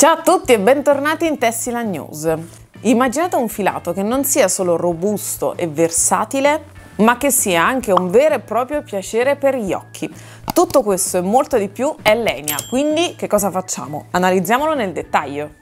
Ciao a tutti e bentornati in Tessila News. Immaginate un filato che non sia solo robusto e versatile, ma che sia anche un vero e proprio piacere per gli occhi. Tutto questo e molto di più è legna, quindi che cosa facciamo? Analizziamolo nel dettaglio.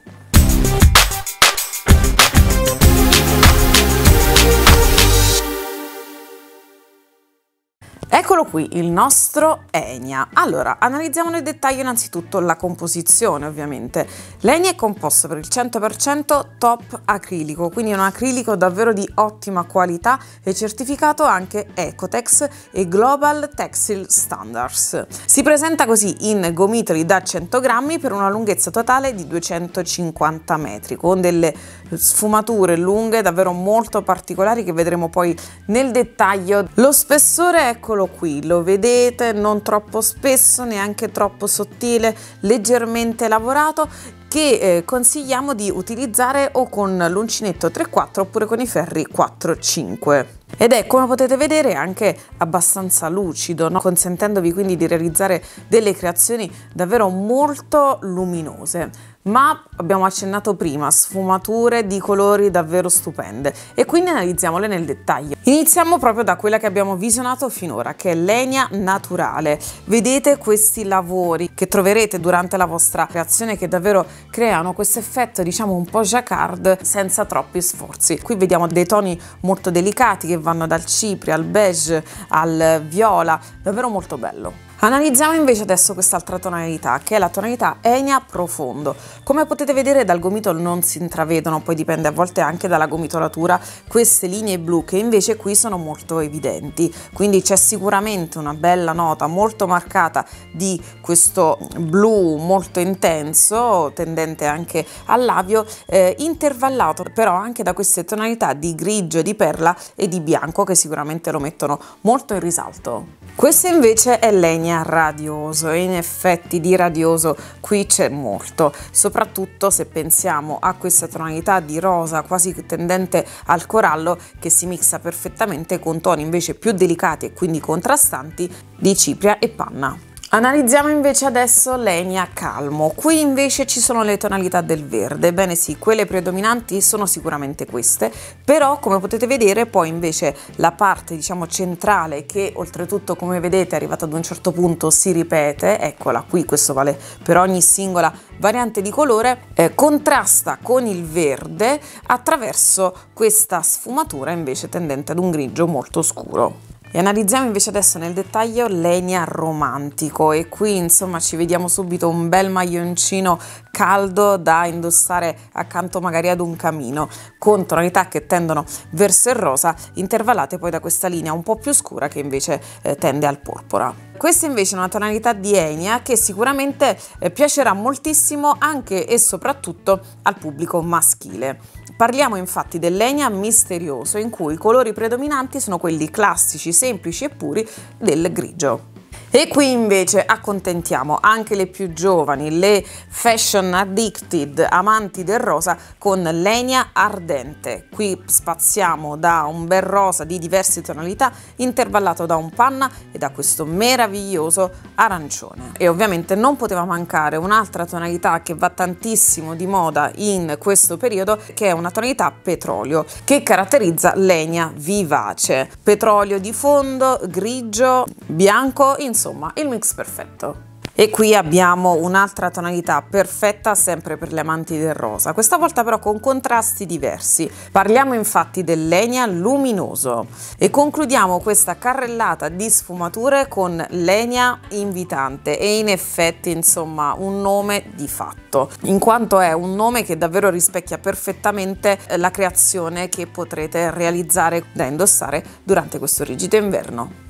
Eccolo qui, il nostro Enia. Allora, analizziamo nel dettaglio innanzitutto la composizione, ovviamente. L'Enia è composta per il 100% top acrilico, quindi un acrilico davvero di ottima qualità e certificato anche Ecotex e Global Textile Standards. Si presenta così in gomitoli da 100 grammi per una lunghezza totale di 250 metri, con delle sfumature lunghe davvero molto particolari che vedremo poi nel dettaglio. Lo spessore, eccolo eccolo qui, lo vedete, non troppo spesso, neanche troppo sottile, leggermente lavorato che eh, consigliamo di utilizzare o con l'uncinetto 3-4 oppure con i ferri 4-5 ed è come potete vedere anche abbastanza lucido no? consentendovi quindi di realizzare delle creazioni davvero molto luminose ma abbiamo accennato prima, sfumature di colori davvero stupende e quindi analizziamole nel dettaglio. Iniziamo proprio da quella che abbiamo visionato finora, che è legna naturale. Vedete questi lavori che troverete durante la vostra creazione che davvero creano questo effetto diciamo un po' jacquard senza troppi sforzi. Qui vediamo dei toni molto delicati che vanno dal cipria al beige al viola, davvero molto bello. Analizziamo invece adesso quest'altra tonalità che è la tonalità Enia profondo. Come potete vedere dal gomitolo non si intravedono, poi dipende a volte anche dalla gomitolatura, queste linee blu che invece qui sono molto evidenti, quindi c'è sicuramente una bella nota molto marcata di questo blu molto intenso, tendente anche al labio, eh, intervallato però anche da queste tonalità di grigio, di perla e di bianco che sicuramente lo mettono molto in risalto. Questa invece è legna radioso e in effetti di radioso qui c'è molto, soprattutto se pensiamo a questa tonalità di rosa quasi tendente al corallo che si mixa perfettamente con toni invece più delicati e quindi contrastanti di cipria e panna. Analizziamo invece adesso Lenia Calmo. Qui invece ci sono le tonalità del verde. Bene sì, quelle predominanti sono sicuramente queste, però come potete vedere poi invece la parte diciamo centrale che oltretutto come vedete è arrivata ad un certo punto si ripete, eccola qui, questo vale per ogni singola variante di colore, eh, contrasta con il verde attraverso questa sfumatura invece tendente ad un grigio molto scuro. E analizziamo invece adesso nel dettaglio l'Enia romantico. E qui insomma ci vediamo subito un bel maglioncino caldo da indossare accanto magari ad un camino con tonalità che tendono verso il rosa intervallate poi da questa linea un po' più scura che invece eh, tende al porpora. Questa invece è una tonalità di Enia che sicuramente eh, piacerà moltissimo anche e soprattutto al pubblico maschile. Parliamo infatti dell'Enia misterioso in cui i colori predominanti sono quelli classici, semplici e puri del grigio. E qui invece accontentiamo anche le più giovani, le fashion addicted, amanti del rosa con Lenia Ardente. Qui spaziamo da un bel rosa di diverse tonalità intervallato da un panna e da questo meraviglioso arancione. E ovviamente non poteva mancare un'altra tonalità che va tantissimo di moda in questo periodo che è una tonalità petrolio che caratterizza Lenia vivace. Petrolio di fondo, grigio, bianco, insomma insomma il mix perfetto. E qui abbiamo un'altra tonalità perfetta sempre per le amanti del rosa, questa volta però con contrasti diversi. Parliamo infatti del legna luminoso e concludiamo questa carrellata di sfumature con legna invitante e in effetti insomma un nome di fatto, in quanto è un nome che davvero rispecchia perfettamente la creazione che potrete realizzare da indossare durante questo rigido inverno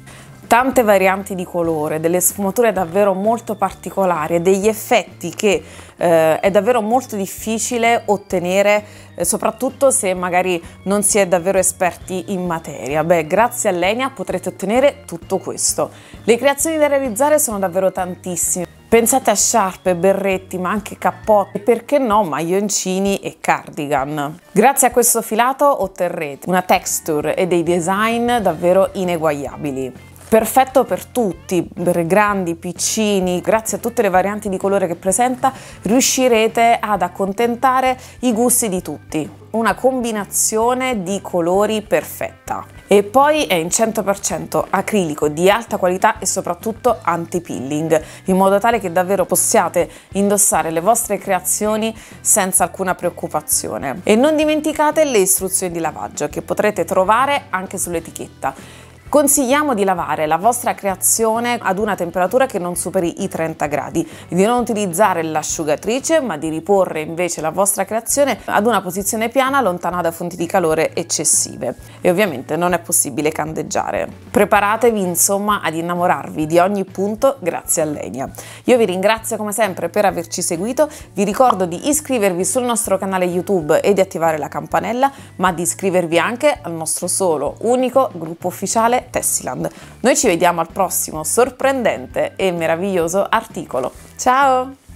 tante varianti di colore, delle sfumature davvero molto particolari e degli effetti che eh, è davvero molto difficile ottenere, eh, soprattutto se magari non si è davvero esperti in materia. Beh, grazie a Lenia potrete ottenere tutto questo. Le creazioni da realizzare sono davvero tantissime. Pensate a sciarpe, berretti, ma anche cappotti, perché no maglioncini e cardigan. Grazie a questo filato otterrete una texture e dei design davvero ineguagliabili. Perfetto per tutti, per grandi, piccini, grazie a tutte le varianti di colore che presenta riuscirete ad accontentare i gusti di tutti. Una combinazione di colori perfetta. E poi è in 100% acrilico di alta qualità e soprattutto anti-peeling, in modo tale che davvero possiate indossare le vostre creazioni senza alcuna preoccupazione. E non dimenticate le istruzioni di lavaggio che potrete trovare anche sull'etichetta. Consigliamo di lavare la vostra creazione ad una temperatura che non superi i 30 gradi, di non utilizzare l'asciugatrice ma di riporre invece la vostra creazione ad una posizione piana lontana da fonti di calore eccessive e ovviamente non è possibile candeggiare. Preparatevi insomma ad innamorarvi di ogni punto grazie a Lenia. Io vi ringrazio come sempre per averci seguito, vi ricordo di iscrivervi sul nostro canale YouTube e di attivare la campanella ma di iscrivervi anche al nostro solo, unico gruppo ufficiale Tessiland. Noi ci vediamo al prossimo sorprendente e meraviglioso articolo. Ciao!